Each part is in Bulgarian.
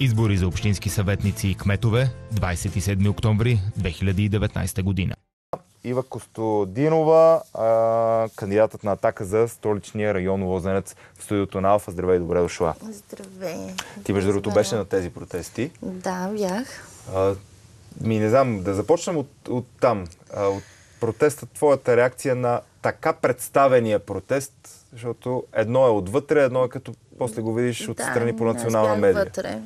Избори за общински съветници и кметове 27 октомври 2019 година. Ива Костодинова, а, кандидатът на атака за столичния район Лозенец в студиото на Алфа. Здравей, добре дошла. Здравей. Ти, между другото, беше на тези протести. Да, бях. А, ми не знам, да започнем от, от там. А, от протеста, твоята реакция на така представения протест, защото едно е отвътре, едно е като после го видиш от да, страни по аз национална бях медия. Вътре.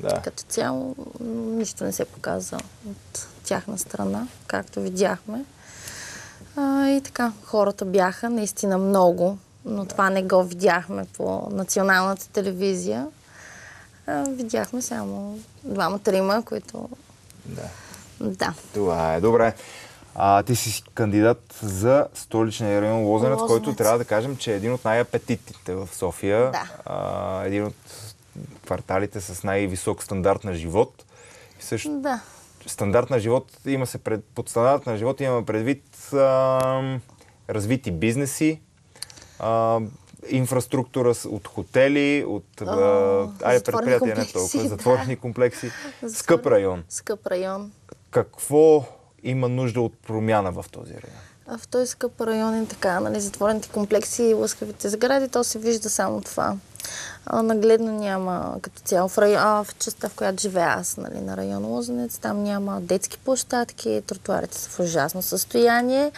Да. Като цяло нищо не се показа от тяхна страна, както видяхме. А, и така, хората бяха наистина много, но това не го видяхме по националната телевизия. А, видяхме само двама-трима, които... Да. Да. Това е добре. А, ти си кандидат за столичния район Лозенец, Лозенец. който трябва да кажем, че е един от най-апетитните в София. Да. А, един от кварталите с най-висок стандарт на живот. И също Да. стандарт на живот има се пред, под стандарт на живот имаме предвид а, развити бизнеси, а, инфраструктура от хотели, от а, айде предприятия не толкова, да. затворени комплекси, скъп район. Скъп район. Какво има нужда от промяна в този район? А в този скъп район е така, нали, затворените комплекси и лъскавите сгради, то се вижда само това. А, нагледно няма като цяло. В, район, а, в частта, в която живея аз, нали, на район Лозенец, там няма детски площадки, тротуарите са в ужасно състояние.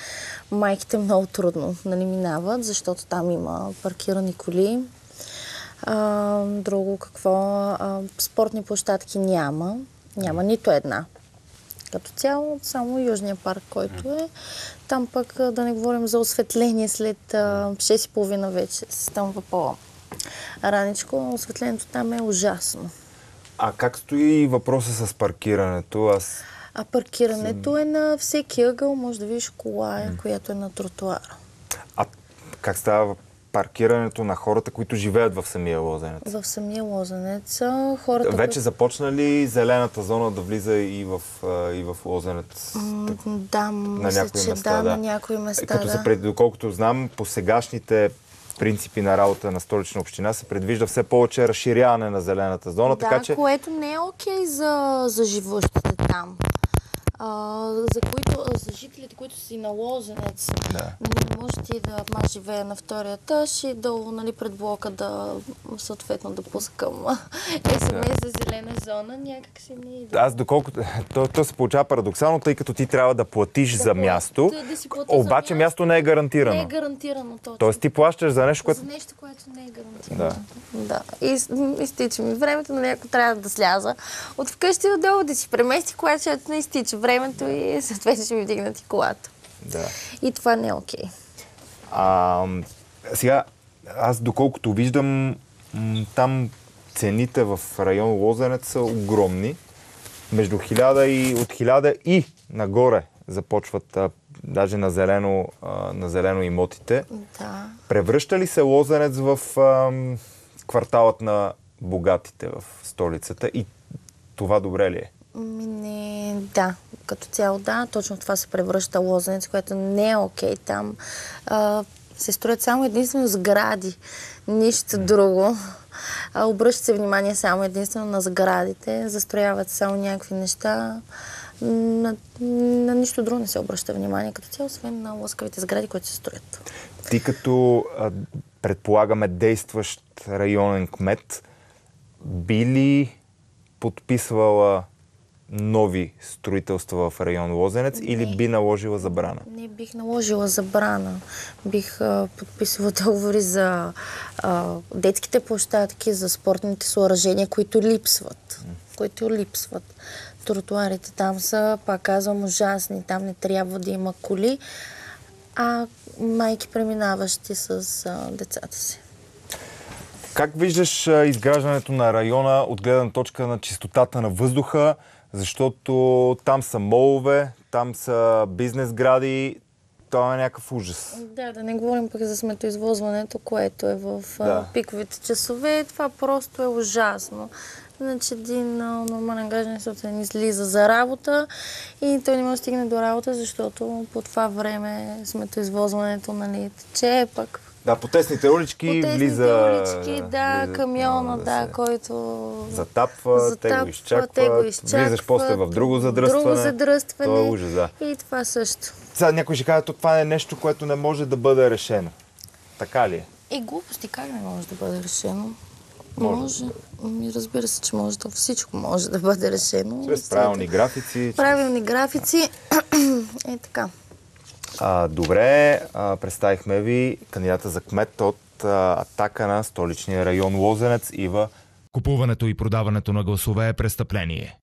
Майките много трудно нали, минават, защото там има паркирани коли. А, друго какво? А, спортни площадки няма. Няма нито една. Като цяло, само Южния парк, който е. Там пък да не говорим за осветление след а, 6.30 вече се стъмва по-раничко. Осветлението там е ужасно. А как стои въпроса с паркирането? Аз А паркирането е на всеки ъгъл, може да видиш кола, е, която е на тротуара. А как става паркирането на хората, които живеят в самия Лозенец? В самия Лозенец хората... Вече започна ли зелената зона да влиза и в, и в Лозенец? М, Да, мисля, някои че места, да, да. на някои места, Като да. се пред, доколкото знам, по сегашните принципи на работа на столична община се предвижда все повече разширяване на зелената зона, да, така че което не е окей за, за живущите там. А, за, които, които си на Лозенец, Да. нали, не може ти да, аз живея на втория етаж и долу нали, пред блока да съответно да пускам СМС за зелена зона, някак си не иде. аз доколкото... То, то се получава парадоксално, тъй като ти трябва да платиш Да за място, да- да плати за обаче място. не е гарантирано. Не е гарантирано точно. Тоест ти плащаш за нещо, което... За нещо, което не е гарантирано. Да. да. И изтича ми времето, нали, ако трябва да сляза от вкъщи отдолу, да си премести колата, защото не изтича времето и съответно ще ми вдигнат и колата. Да. И това не е окей. А, сега, аз доколкото виждам, там цените в район Лозенец са огромни. Между 1000 и от 1000 и нагоре започват а, даже на зелено, а, на зелено имотите. Да. Превръща ли се Лозенец в ам, кварталът на богатите в столицата и това добре ли е? Ми не, да, като цяло да, точно това се превръща лозенец, което не е окей. Там а, се строят само единствено сгради, нищо друго. А, обръща се внимание само единствено на сградите, застрояват само някакви неща. На, на нищо друго не се обръща внимание като цяло, освен на лъскавите сгради, които се строят. Ти като предполагаме действащ районен кмет, би ли подписвала нови строителства в район Лозенец или би наложила забрана? Не бих наложила забрана. Бих а, подписала договори за а, детските площадки, за спортните съоръжения, които липсват. Които липсват. Тротуарите там са, пак казвам, ужасни. Там не трябва да има коли, а майки преминаващи с а, децата си. Как виждаш изграждането на района от гледна точка на чистотата на въздуха, защото там са молове, там са бизнес гради, това е някакъв ужас. Да, да не говорим пък за сметоизвозването, което е в Да. пиковите часове. Това просто е ужасно. Значи един нормален гражданин сутрин излиза за работа и той не може да стигне до работа, защото по това време сметоизвозването нали, тече, пък Да, по тесните улички По влиза... улички, да, влиза, камиона, да, да, се който Затапва, те го изчакват, те го изчакват, влизаш после в друго задръстване. Друго задръстване. Това е ужас, да. И това също. Сега някой ще каже, то това е нещо, което не може да бъде решено. Така ли е? И глупости как не може да бъде решено? Може. Може. Разбира се, че може да всичко може да бъде решено. Чрез правилни графици. Правилни графици. е така. А, добре, а, представихме ви кандидата за кмет от а, атака на столичния район Лозенец Ива Купуването и продаването на гласове е престъпление.